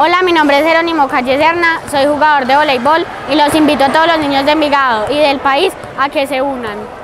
Hola, mi nombre es Jerónimo Calle Serna, soy jugador de voleibol y los invito a todos los niños de Envigado y del país a que se unan.